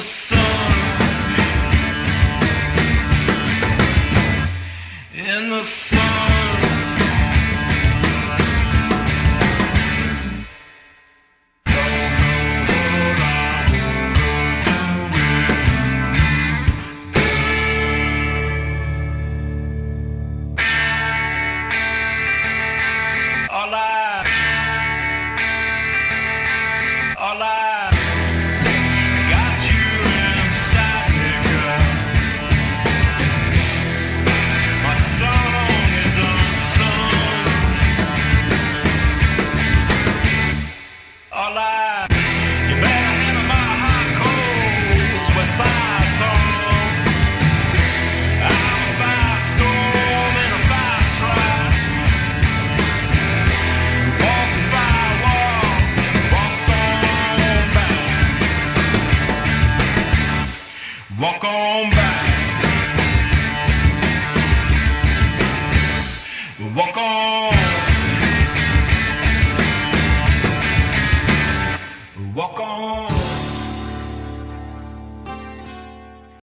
your in the sun. Walk on. Walk on.